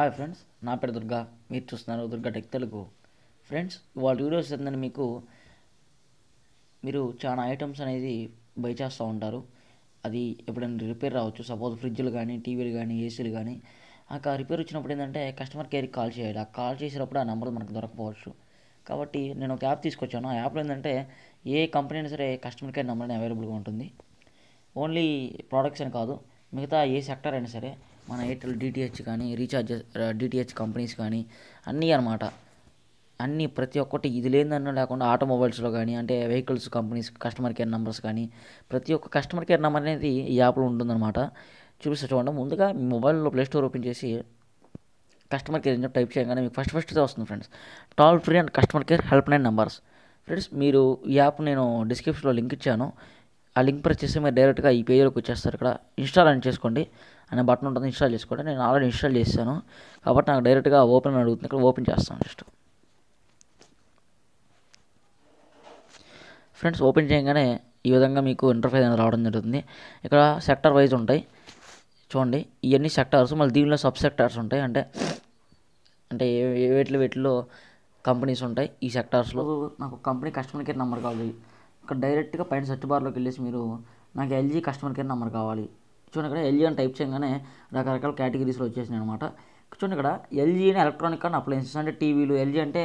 Hi friends నా పేరు దుర్గా. మీరు చూస్తున్నారు దుర్గా టెక్ తెలుగు ఫ్రెండ్స్ వాళ్ళ వీడియోస్ ఏంటంటే మీకు మీరు చాలా ఐటమ్స్ అనేది బై చేస్తూ ఉంటారు. అది ఎప్పుడైనా రిపేర్ రావచ్చు. సపోజ్ ఫ్రిడ్జ్లు కానీ టీవీలు కానీ ఏసీలు కానీ ఆ రిపేర్ వచ్చినప్పుడు ఏంటంటే కస్టమర్ కేర్కి కాల్ చేయాలి. ఆ కాల్ చేసినప్పుడు ఆ నెంబర్ మనకు దొరకపోవచ్చు కాబట్టి నేను ఒక యాప్ తీసుకొచ్చాను. ఆ యాప్లో ఏంటంటే ఏ కంపెనీ అయినా సరే కస్టమర్ కేర్ నెంబర్ అవైలబుల్గా ఉంటుంది. ఓన్లీ ప్రోడక్ట్స్ అని కాదు మిగతా ఏ సెక్టర్ అయినా సరే మన ఎయిర్టెల్ డిటిహెచ్ కానీ రీఛార్జ్ డిటిహెచ్ కంపెనీస్ కానీ అన్నీ అనమాట అన్నీ ప్రతి ఒక్కటి ఇది లేదన్న లేకుండా ఆటోమొబైల్స్లో కానీ అంటే vehicles companies customer care numbers కానీ ప్రతి ఒక్క కస్టమర్ కేర్ నెంబర్ అనేది ఈ యాప్లో ఉంటుందన్నమాట. చూపిస్తా చూడండి ముందుగా మీ మొబైల్లో ప్లే స్టోర్ ఓపెన్ చేసి కస్టమర్ కేర్ అని టైప్ చేయగానే మీకు ఫస్ట్ ఫస్ట్ వస్తుంది friends toll free and customer care help line numbers friends మీరు ఈ యాప్ నేను డిస్క్రిప్షన్లో లింక్ ఇచ్చాను. ఆ లింక్ ప్రెస్ చేస్తే మీరు డైరెక్ట్గా ఈ పేజీలోకి వచ్చేస్తారు. ఇక్కడ ఇన్స్టాల్ అని చేసుకోండి. అనే బటన్ ఉంటుంది ఇన్స్టాల్ చేసుకోండి. నేను ఆల్రెడీ ఇన్స్టాల్ చేశాను. కాబట్టి నాకు డైరెక్ట్గా ఓపెన్ అడుగుతుంది. ఇక్కడ ఓపెన్ చేస్తాను జస్ట్ ఫ్రెండ్స్ ఓపెన్ చేయగానే ఈ విధంగా మీకు ఇంటర్ఫేస్ అనేది రావడం జరుగుతుంది. ఇక్కడ సెక్టర్ వైజ్ ఉంటాయి. చూడండి ఇవన్నీ సెక్టార్స్ మళ్ళీ దీనిలో సబ్ సెక్టార్స్ ఉంటాయి. అంటే అంటే ఏ- వేటిలో వేటిలో కంపెనీస్ ఉంటాయి. ఈ సెక్టార్స్లో నాకు కంపెనీ కస్టమర్ కేర్ నెంబర్ కావాలి. ఇక్కడ డైరెక్ట్గా పైన సెర్చ్ బార్లోకి వెళ్ళేసి మీరు నాకు ఎల్జీ కస్టమర్ కేర్ నెంబర్ కావాలి. చూడండి ఇక్కడ ఎల్జీ అని టైప్ చేయగానే రకరకాల కేటగిరీస్లో వచ్చేసినాయి అనమాట చూడండి ఇక్కడ ఎల్జీ అని ఎలక్ట్రానిక్ అండ్ అప్లయన్సెస్ అంటే టీవీలు ఎల్జీ అంటే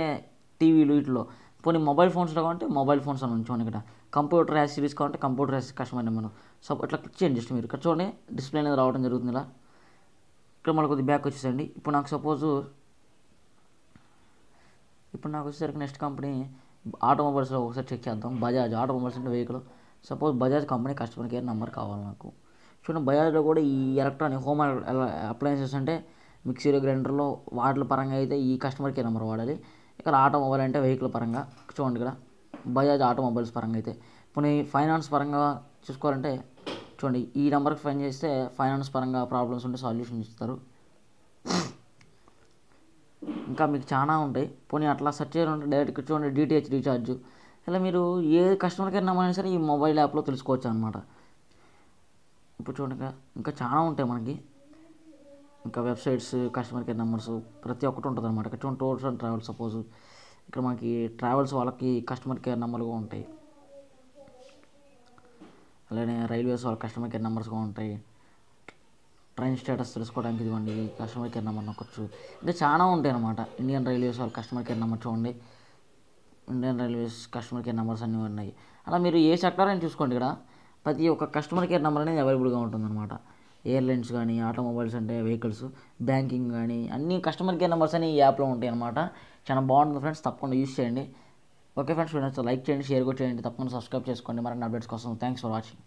టీవీలు వీటిలో. పోనీ మొబైల్ ఫోన్స్లో కావాలంటే మొబైల్ ఫోన్స్ అని చూడండి ఇక్కడ. కంప్యూటర్ యాస్ సిరీస్ కావాలంటే computer as customer number so ఇట్లా క్లిక్ చేయండి జస్ట్ మీరు. ఇక్కడ చూడండి డిస్ప్లే అనేది రావడం జరుగుతుంది ఇలా. ఇక్కడ మళ్ళీ కొద్దిగా బ్యాక్ వచ్చేసండి ఇప్పుడు నాకు సపోజు ఇప్పుడు నాకు వచ్చేసరికి నెక్స్ట్ కంపెనీ ఆటోమొబైల్స్లో ఒకసారి చెక్ చేద్దాం. బజాజ్ ఆటోమొబైల్స్ అంటే vehicle suppose Bajaj company customer care number కావాలి నాకు. చూడండి బజాజ్లో కూడా ఈ ఎలక్ట్రానిక్ హోమ్ అప్లయన్సెస్ అంటే మిక్సీలో గ్రైండర్లో వాటిల పరంగా అయితే ఈ కస్టమర్ కేర్ నెంబర్ వాడాలి. ఇక్కడ ఆటోమొబైల్ అంటే వెహికల్ పరంగా చూడండి ఇక్కడ. బజాజ్ ఆటోమొబైల్స్ పరంగా అయితే. ఇప్పుడు ఫైనాన్స్ పరంగా చూసుకోవాలంటే చూడండి ఈ నెంబర్కి ఫైన్ చేస్తే ఫైనాన్స్ పరంగా ప్రాబ్లమ్స్ ఉంటే సాల్యూషన్ ఇస్తారు. ఇంకా మీకు చాలా ఉంటాయి. పోనీ అట్లా సెర్చ్ చేయాలంటే డైరెక్ట్ చూడండి డిటిహెచ్ రీఛార్జ్. ఇలా మీరు ఏ కస్టమర్ కేర్ నెంబర్ అయినా సరే ఈ మొబైల్ యాప్లో తెలుసుకోవచ్చు అనమాట ఇప్పుడు చూడండి ఇంకా ఇంకా చాలా ఉంటాయి మనకి. ఇంకా వెబ్సైట్స్ కస్టమర్ కేర్ నెంబర్స్ ప్రతి ఒక్కటి ఉంటుంది అనమాట ఇక్కడ చూడండి టూర్స్ అండ్ ట్రావెల్స్ సపోజ్. ఇక్కడ మనకి ట్రావెల్స్ వాళ్ళకి కస్టమర్ కేర్ నెంబర్లు ఉంటాయి. అలానే రైల్వేస్ వాళ్ళ కస్టమర్ కేర్ నెంబర్స్ కూడా ఉంటాయి. ట్రైన్ స్టేటస్ తెలుసుకోవడానికి ఇదిగోండి కస్టమర్ కేర్ నెంబర్ నొక్కొచ్చు ఇంకా చాలా ఉంటాయి అనమాట ఇండియన్ రైల్వేస్ వాళ్ళ కస్టమర్ కేర్ నెంబర్ చూడండి. Indian railways customer care numbers అన్నీ ఉన్నాయి. అలా మీరు ఏ సెక్టర్ అని చూసుకోండి ఇక్కడ. ప్రతి ఒక్క కస్టమర్ కేర్ నెంబర్ అనేది అవైలబుల్గా ఉంటుందన్నమాట ఎయిర్లైన్స్ కానీ ఆటోమొబైల్స్ అంటే వెహికల్స్ బ్యాంకింగ్ కానీ అన్ని కస్టమర్ కేర్ నెంబర్స్ అని ఈ యాప్లో ఉంటాయి అనమాట చాలా బాగుంటుంది ఫ్రెండ్స్ తప్పకుండా యూస్ చేయండి. ఓకే ఫ్రెండ్స్ వీడియో లైక్ చేయండి షేర్ కూడా చేయండి. తప్పకుండా సబ్స్క్రైబ్ చేసుకోండి. మరిన్ని అప్డేట్స్ కోసం థ్యాంక్స్ ఫర్ వాచింగ్